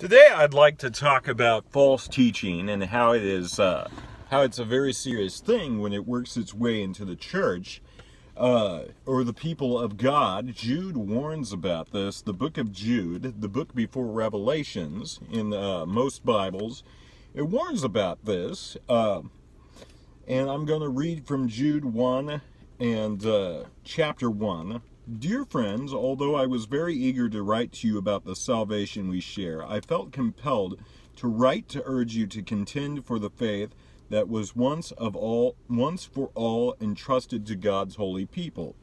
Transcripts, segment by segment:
Today, I'd like to talk about false teaching and how it is, uh, how it's a very serious thing when it works its way into the church uh, or the people of God. Jude warns about this. The book of Jude, the book before Revelations in uh, most Bibles, it warns about this. Uh, and I'm going to read from Jude 1 and uh, chapter 1 Dear friends, although I was very eager to write to you about the salvation we share, I felt compelled to write to urge you to contend for the faith that was once of all once for all entrusted to God's holy people.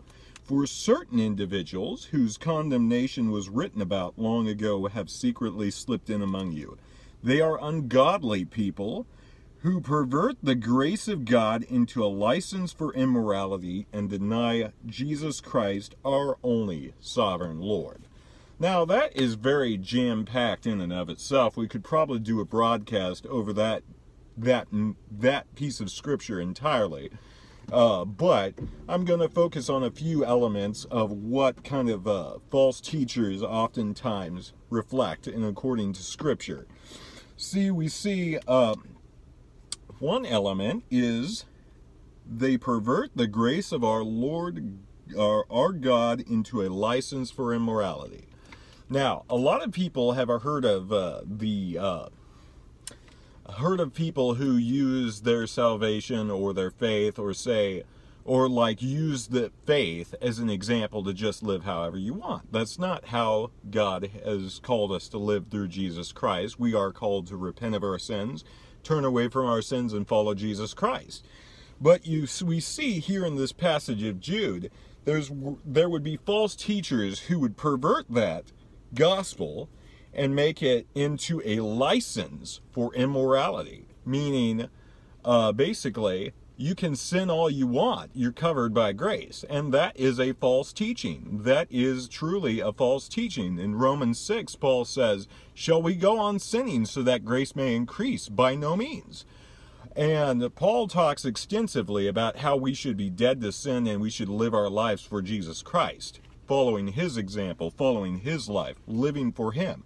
For certain individuals whose condemnation was written about long ago have secretly slipped in among you. They are ungodly people who pervert the grace of God into a license for immorality and deny Jesus Christ, our only sovereign Lord. Now, that is very jam packed in and of itself. We could probably do a broadcast over that that that piece of scripture entirely. Uh, but I'm going to focus on a few elements of what kind of uh, false teachers oftentimes reflect in according to scripture. See, we see uh, one element is they pervert the grace of our Lord, our, our God, into a license for immorality. Now, a lot of people have heard of uh, the uh, heard of people who use their salvation or their faith or say or like use the faith as an example to just live however you want. That's not how God has called us to live through Jesus Christ. We are called to repent of our sins turn away from our sins and follow Jesus Christ. But you, we see here in this passage of Jude, there's there would be false teachers who would pervert that gospel and make it into a license for immorality, meaning uh, basically you can sin all you want. You're covered by grace. And that is a false teaching. That is truly a false teaching. In Romans 6, Paul says, Shall we go on sinning so that grace may increase? By no means. And Paul talks extensively about how we should be dead to sin and we should live our lives for Jesus Christ, following his example, following his life, living for him.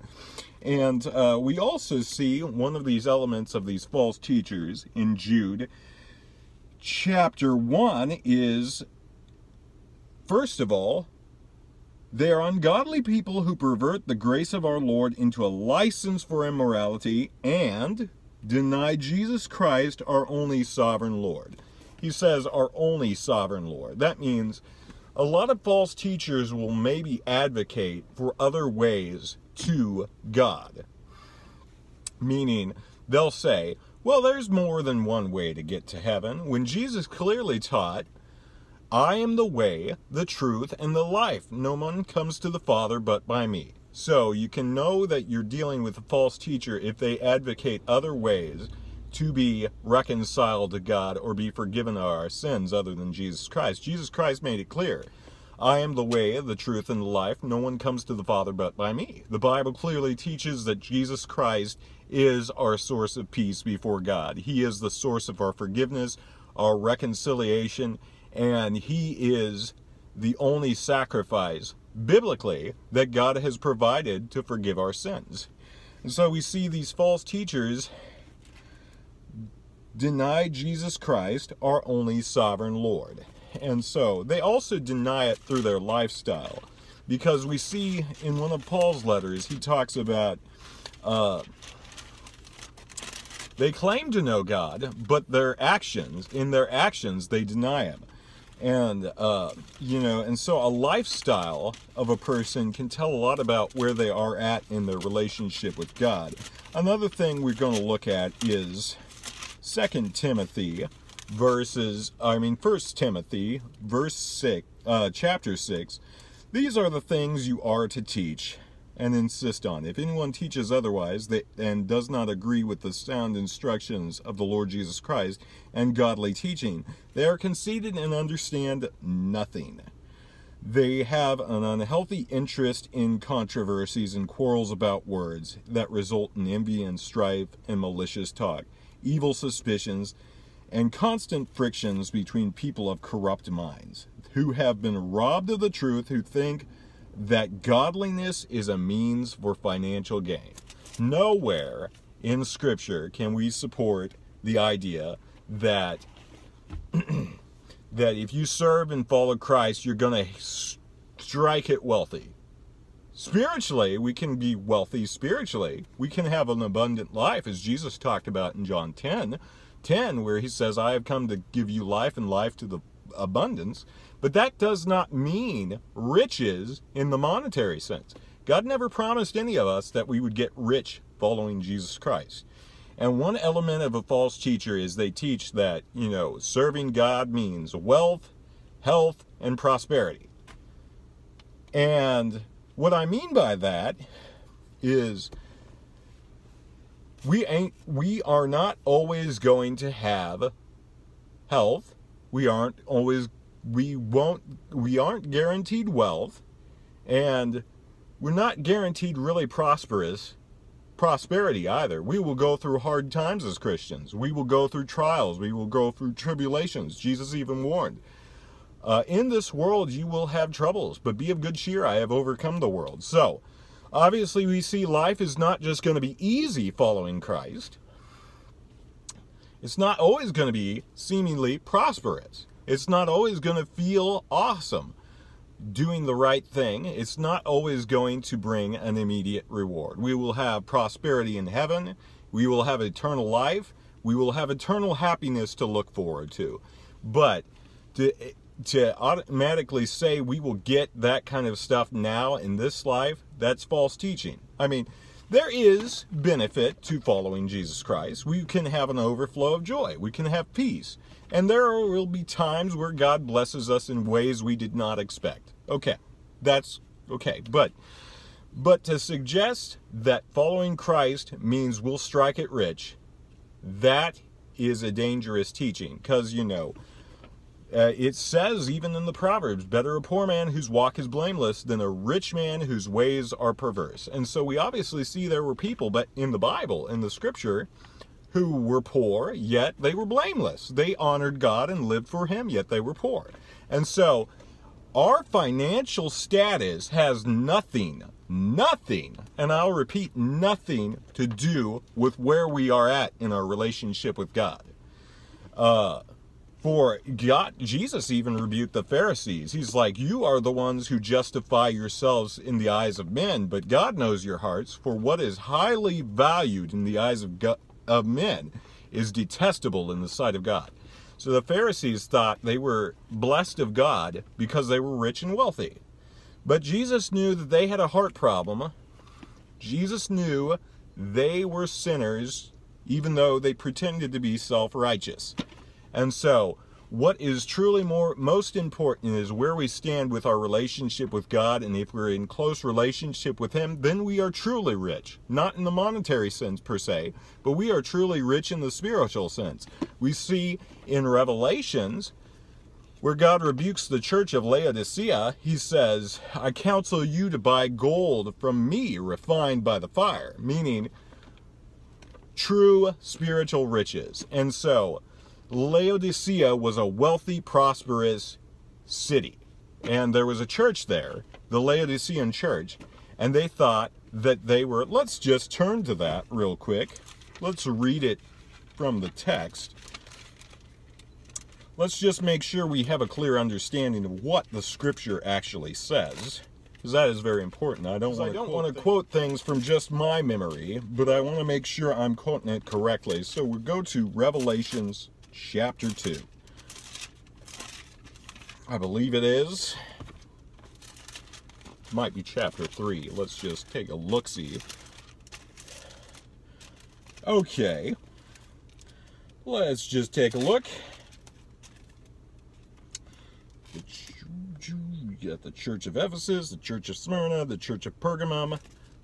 And uh, we also see one of these elements of these false teachers in Jude chapter 1 is, first of all, they are ungodly people who pervert the grace of our Lord into a license for immorality and deny Jesus Christ, our only sovereign Lord. He says, our only sovereign Lord. That means a lot of false teachers will maybe advocate for other ways to God. Meaning, they'll say, well, there's more than one way to get to heaven. When Jesus clearly taught, I am the way, the truth, and the life. No one comes to the Father but by me. So you can know that you're dealing with a false teacher if they advocate other ways to be reconciled to God or be forgiven of our sins other than Jesus Christ. Jesus Christ made it clear. I am the way, the truth, and the life. No one comes to the Father but by me. The Bible clearly teaches that Jesus Christ is our source of peace before God. He is the source of our forgiveness, our reconciliation, and He is the only sacrifice, biblically, that God has provided to forgive our sins. And so we see these false teachers deny Jesus Christ, our only sovereign Lord. And so they also deny it through their lifestyle. Because we see in one of Paul's letters, he talks about uh, they claim to know God, but their actions, in their actions, they deny Him. And, uh, you know, and so a lifestyle of a person can tell a lot about where they are at in their relationship with God. Another thing we're going to look at is Second Timothy verses, I mean, First Timothy, verse 6, uh, chapter 6. These are the things you are to teach and insist on. If anyone teaches otherwise they, and does not agree with the sound instructions of the Lord Jesus Christ and godly teaching, they are conceited and understand nothing. They have an unhealthy interest in controversies and quarrels about words that result in envy and strife and malicious talk, evil suspicions, and constant frictions between people of corrupt minds, who have been robbed of the truth, who think that godliness is a means for financial gain. nowhere in Scripture can we support the idea that that if you serve and follow Christ, you're going to strike it wealthy. Spiritually, we can be wealthy spiritually. We can have an abundant life, as Jesus talked about in John 10, 10, where he says, I have come to give you life and life to the abundance. But that does not mean riches in the monetary sense. God never promised any of us that we would get rich following Jesus Christ. And one element of a false teacher is they teach that, you know, serving God means wealth, health, and prosperity. And what I mean by that is we ain't we are not always going to have health. We aren't always we won't we aren't guaranteed wealth and we're not guaranteed really prosperous prosperity either. We will go through hard times as Christians. We will go through trials. We will go through tribulations. Jesus even warned. Uh, in this world you will have troubles, but be of good cheer. I have overcome the world. So, obviously, we see life is not just going to be easy following Christ. It's not always going to be seemingly prosperous. It's not always going to feel awesome doing the right thing, it's not always going to bring an immediate reward. We will have prosperity in heaven, we will have eternal life, we will have eternal happiness to look forward to. But to to automatically say we will get that kind of stuff now in this life, that's false teaching. I mean, there is benefit to following Jesus Christ. We can have an overflow of joy. We can have peace. And there will be times where God blesses us in ways we did not expect. Okay, that's okay. But but to suggest that following Christ means we'll strike it rich, that is a dangerous teaching. Because, you know, uh, it says even in the Proverbs, better a poor man whose walk is blameless than a rich man whose ways are perverse. And so we obviously see there were people, but in the Bible, in the scripture, who were poor, yet they were blameless. They honored God and lived for Him, yet they were poor. And so our financial status has nothing, nothing, and I'll repeat, nothing to do with where we are at in our relationship with God. Uh, for God, Jesus even rebuked the Pharisees. He's like, You are the ones who justify yourselves in the eyes of men, but God knows your hearts, for what is highly valued in the eyes of, God, of men is detestable in the sight of God. So the Pharisees thought they were blessed of God because they were rich and wealthy. But Jesus knew that they had a heart problem. Jesus knew they were sinners, even though they pretended to be self righteous. And so, what is truly more most important is where we stand with our relationship with God and if we're in close relationship with him then we are truly rich. Not in the monetary sense per se but we are truly rich in the spiritual sense. We see in revelations where God rebukes the church of Laodicea he says I counsel you to buy gold from me refined by the fire meaning true spiritual riches. And so Laodicea was a wealthy, prosperous city. And there was a church there, the Laodicean church, and they thought that they were. Let's just turn to that real quick. Let's read it from the text. Let's just make sure we have a clear understanding of what the scripture actually says because that is very important. I don't want to quote, quote things from just my memory, but I want to make sure I'm quoting it correctly. So we go to Revelations chapter 2. I believe it is. Might be chapter 3. Let's just take a look see. Okay. Let's just take a look. You got the Church of Ephesus, the Church of Smyrna, the Church of Pergamum,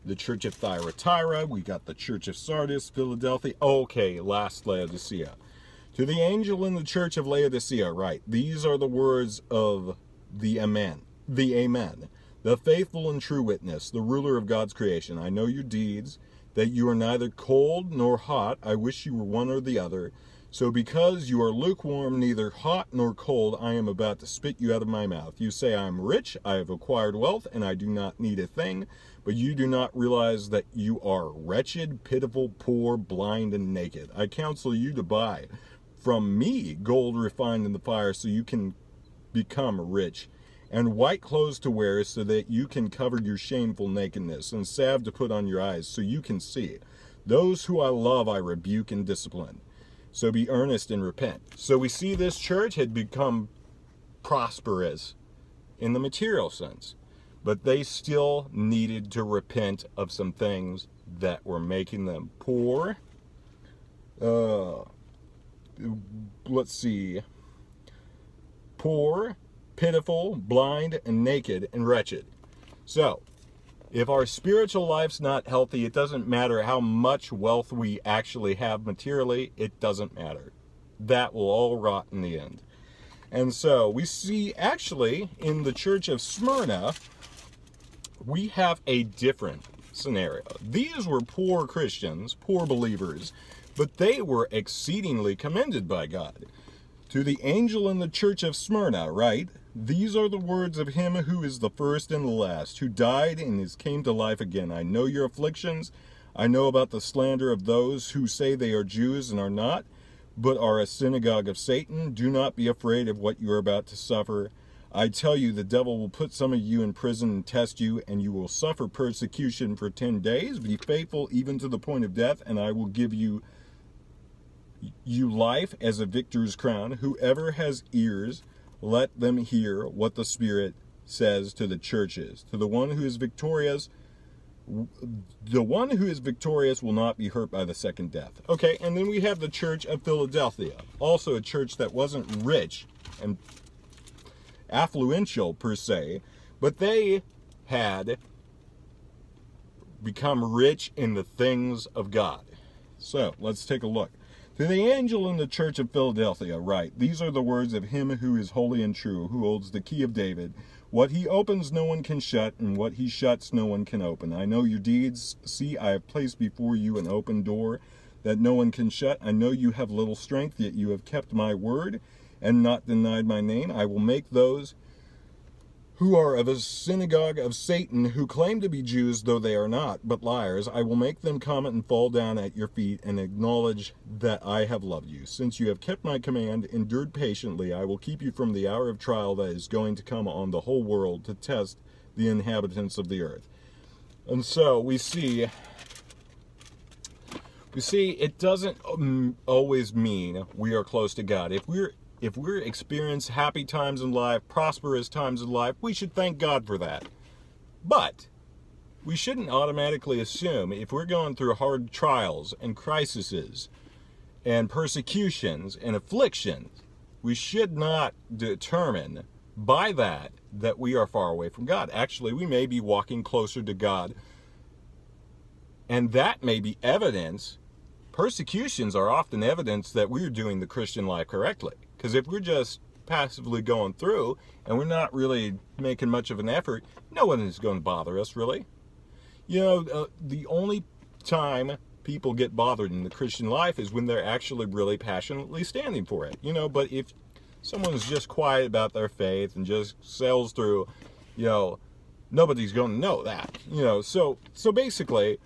the Church of Thyatira. We got the Church of Sardis, Philadelphia. Okay, last Laodicea. To the angel in the church of Laodicea, write, These are the words of the Amen, the Amen, the faithful and true witness, the ruler of God's creation. I know your deeds, that you are neither cold nor hot. I wish you were one or the other. So because you are lukewarm, neither hot nor cold, I am about to spit you out of my mouth. You say, I am rich, I have acquired wealth, and I do not need a thing. but you do not realize that you are wretched, pitiful, poor, blind, and naked. I counsel you to buy from me gold refined in the fire so you can become rich, and white clothes to wear so that you can cover your shameful nakedness, and salve to put on your eyes so you can see. Those who I love I rebuke and discipline. So be earnest and repent. So we see this church had become prosperous in the material sense but they still needed to repent of some things that were making them poor. Uh, let's see. Poor, pitiful, blind, and naked and wretched. So, if our spiritual life's not healthy, it doesn't matter how much wealth we actually have materially, it doesn't matter. That will all rot in the end. And so we see actually in the church of Smyrna, we have a different scenario. These were poor Christians, poor believers, but they were exceedingly commended by God. To the angel in the church of Smyrna, write, These are the words of him who is the first and the last, who died and is came to life again. I know your afflictions. I know about the slander of those who say they are Jews and are not, but are a synagogue of Satan. Do not be afraid of what you are about to suffer. I tell you, the devil will put some of you in prison and test you, and you will suffer persecution for 10 days. Be faithful even to the point of death, and I will give you you life as a victor's crown. Whoever has ears, let them hear what the Spirit says to the churches. To the one who is victorious, the one who is victorious will not be hurt by the second death. Okay, and then we have the church of Philadelphia, also a church that wasn't rich and affluential per se, but they had become rich in the things of God. So let's take a look. To the angel in the church of Philadelphia, write, These are the words of him who is holy and true, who holds the key of David. What he opens, no one can shut, and what he shuts, no one can open. I know your deeds. See, I have placed before you an open door that no one can shut. I know you have little strength, yet you have kept my word and not denied my name. I will make those who are of a synagogue of Satan, who claim to be Jews, though they are not, but liars, I will make them come and fall down at your feet and acknowledge that I have loved you. Since you have kept my command, endured patiently, I will keep you from the hour of trial that is going to come on the whole world to test the inhabitants of the earth. And so we see we see it doesn't um, always mean we are close to God. If we're if we're experiencing happy times in life, prosperous times in life, we should thank God for that. But we shouldn't automatically assume if we're going through hard trials and crises and persecutions and afflictions, we should not determine by that that we are far away from God. Actually, we may be walking closer to God. And that may be evidence, persecutions are often evidence that we're doing the Christian life correctly. Because if we're just passively going through and we're not really making much of an effort, no one is going to bother us, really. You know, uh, the only time people get bothered in the Christian life is when they're actually really passionately standing for it. You know, but if someone's just quiet about their faith and just sails through, you know, nobody's going to know that. You know, so so basically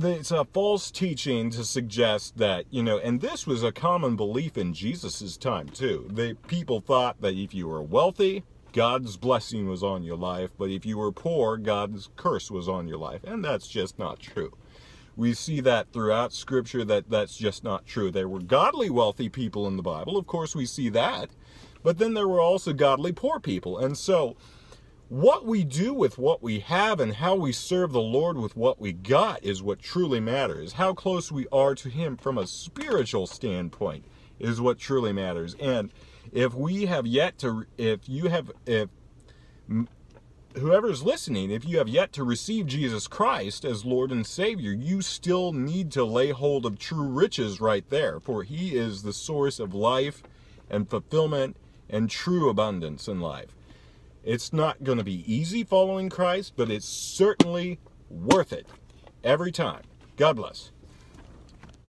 it's a false teaching to suggest that you know and this was a common belief in jesus's time too. The people thought that if you were wealthy god's blessing was on your life but if you were poor god's curse was on your life and that's just not true. We see that throughout scripture that that's just not true. There were godly wealthy people in the bible of course we see that but then there were also godly poor people and so what we do with what we have and how we serve the Lord with what we got is what truly matters. How close we are to Him from a spiritual standpoint is what truly matters. And if we have yet to, if you have, if whoever's listening, if you have yet to receive Jesus Christ as Lord and Savior, you still need to lay hold of true riches right there, for He is the source of life and fulfillment and true abundance in life. It's not going to be easy following Christ, but it's certainly worth it every time. God bless.